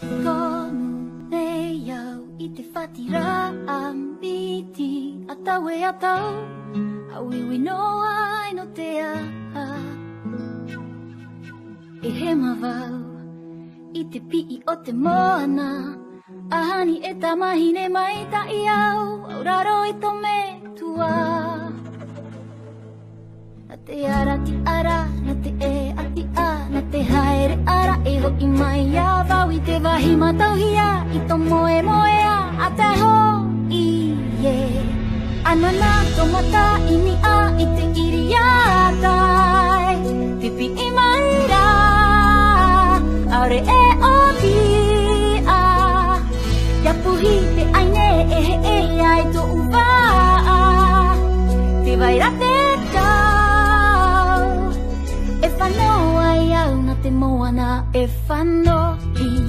Komu me iau i te whati rā a miti tau e a tau A wiwi no ai te aha e i o te moana Ahani e ta mai ta i au Auraro e tua A ti ara Tahi matauhia i to moe moe a a te ho i e Anana to mata i ni a i te iri a tai Pipi i mai ra Aure e o ki a Ia puhi te aine e he e ai to uva a Te vai rate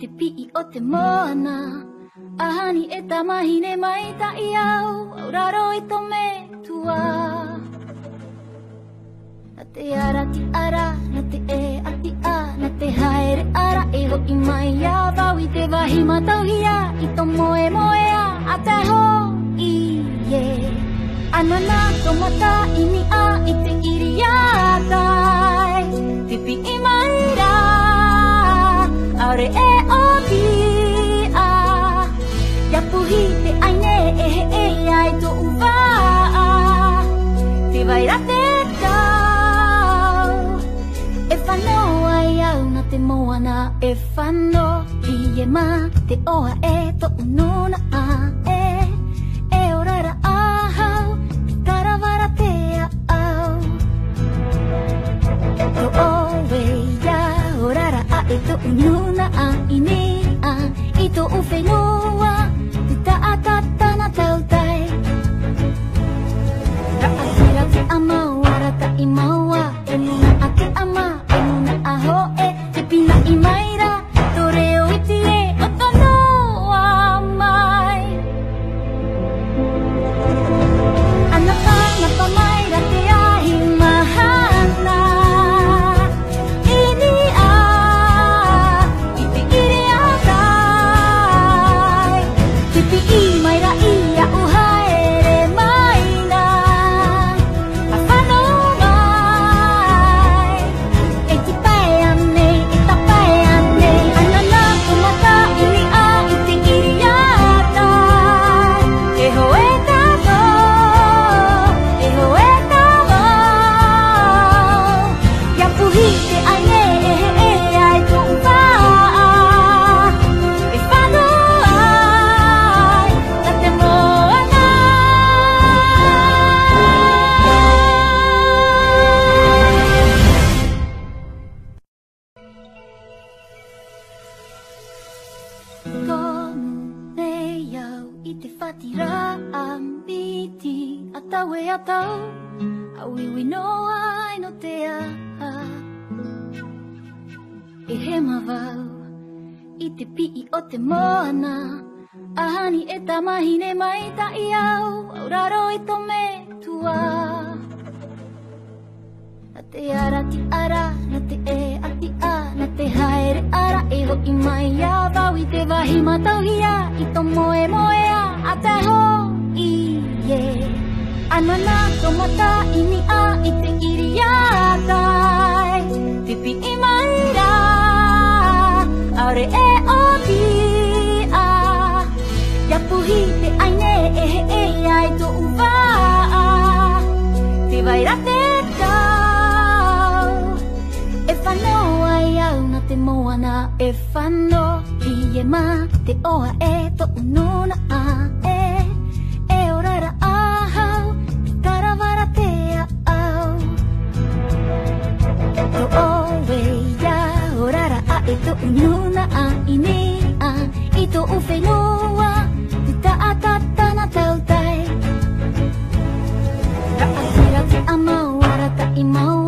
te pii o te moana Ahani e ta mahi ne mai ta i au Auraro i to me tua Na te ara ti ara, na te e a ti a Na te haere ara, e ho i mai a Vau i te vahi matau i a I to moe moe a, a te ho i e Anana to mata i ni a, i te iri kaore e o pia Ia puhi te aine e he e ai tō uwa Te vaira te tau E whanoa i au na te moana E whano i e ma te oa e tō unona a e E orara a hau te karawara te a au Tō always Ito ang luna, ah, ine, ah Ito ang fenua i te pi i o te moana Ahani e ta mahi mai ta i au Auraro i to me tua Na te ara ti ara, na te e a ti a Na te haere ara e ho i mai a Vau i te vahi matau i a I to moe moe a a te ho i ye Anana to mata i ni a i te iri ehe e ai to uva te vai ra te tau e fano ai au na te moana e fano i e ma te oa e to unona a e e orara a hau karawara te a au to o weia orara a e to unona a ini a i to uwhenua a 甘を笑った妹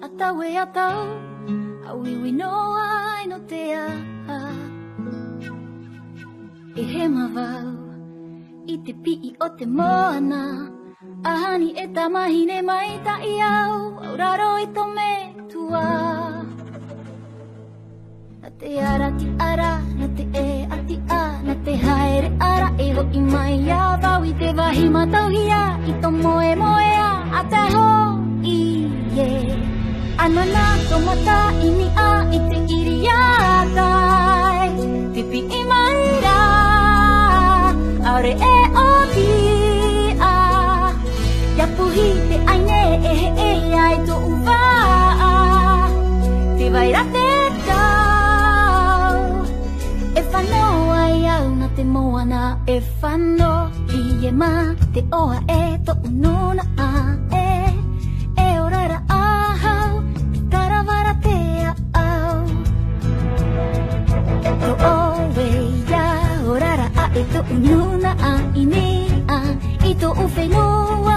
Atawe atau Hawiwi no ai no te a e he mawau I te pii o te moana Ahani e ta mahi mai ta i au Au raro i e to me tua Na te ara ti ara Na te e a ti a Na te haere ara E ho i mai a vau I te vahi matauhia I to moe moe a A te ho i ye Anana to mata i ni a I te iri a ta ore e o ki a Ya puhi te aine e he e ai to uwa a Te vai ra te tau E whanau ai au na te moana E whanau ki e ma te oa e to ununa a sa aine a ito o fenua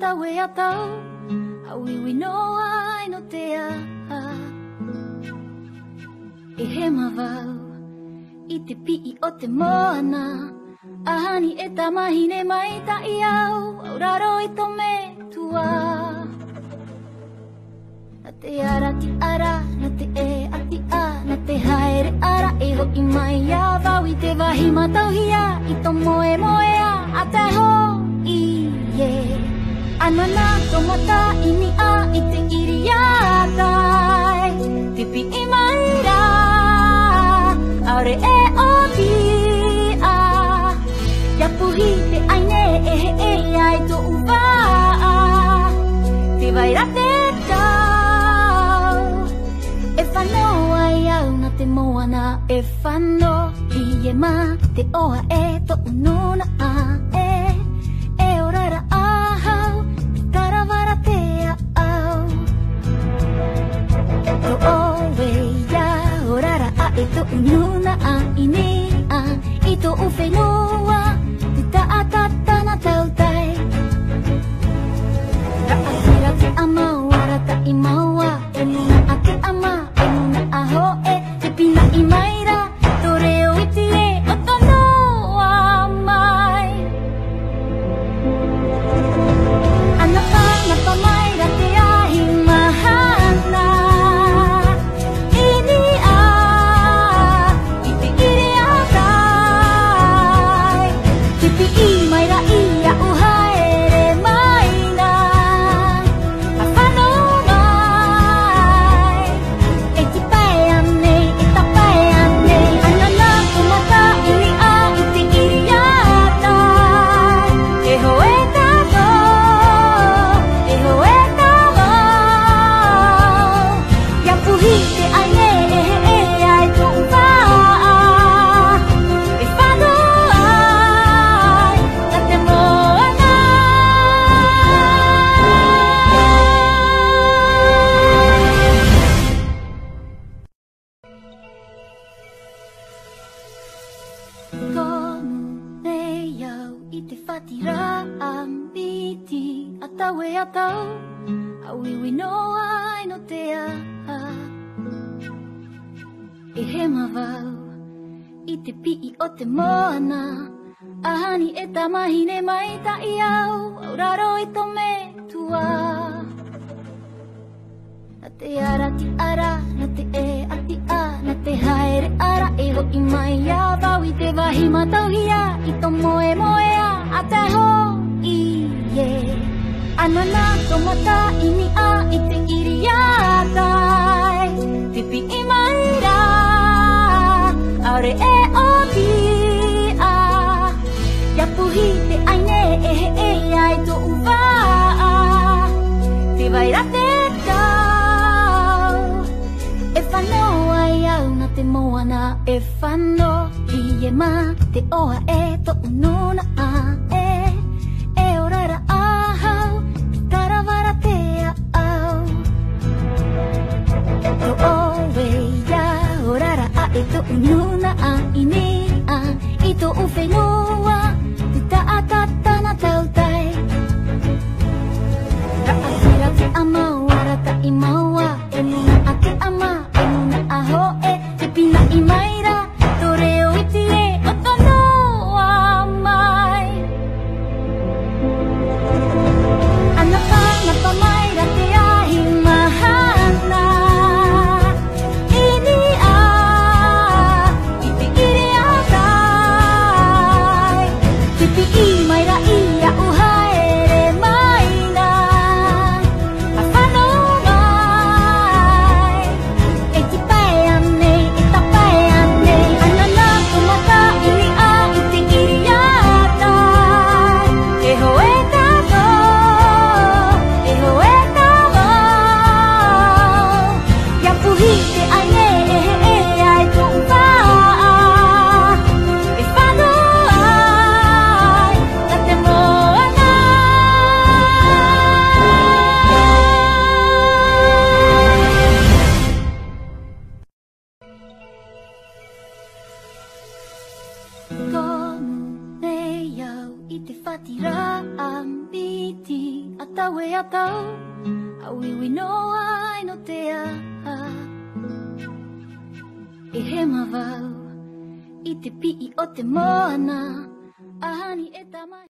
tau e a tau A wiwi no ai no te a E he mavau I te pii o te moana Ahani e ta mahi mai ta i au Au raro i e to me tua Na te ara ti ara Na te e a ti a Na te haere ara E ho i mai a vau I te vahi matau I to moe moe a A te ho i ye yeah anana to ini a iti iria tipi e mai are e o a ya puhi te e he e te ta e fa no ai e fa no ki e ma te oa e to u a e Norwaya Orara a ito inuna ang inia Ito ufenoa Titaatata na tautay Kaasira t ama Wara ta imawa Inuna ati ama Inuna ahoe Ti pinaimay tau A wiwi no ai no te aha E he mawau I te pii o te moana Ahani e ta mahi ne mai ta i au Auraro i e to me tua Na te ara ti ara Na te e a ti a Na te haere ara E ho i mai a vau I te vahi matau i a I to moe moe a A te ho i e yeah anana to mata imi a ite iriatai pipi imaira aure e o pia ya puhi te aine e he e ai to uva te vaira te tau e whanoa i au na te moana e whano i e ma te oa e to unona a ah. ito'yo na ainia Ito'u whenua te taakata na tautau Ta'atira te a ta'i mawaw Iti the o te honey, it's a tamai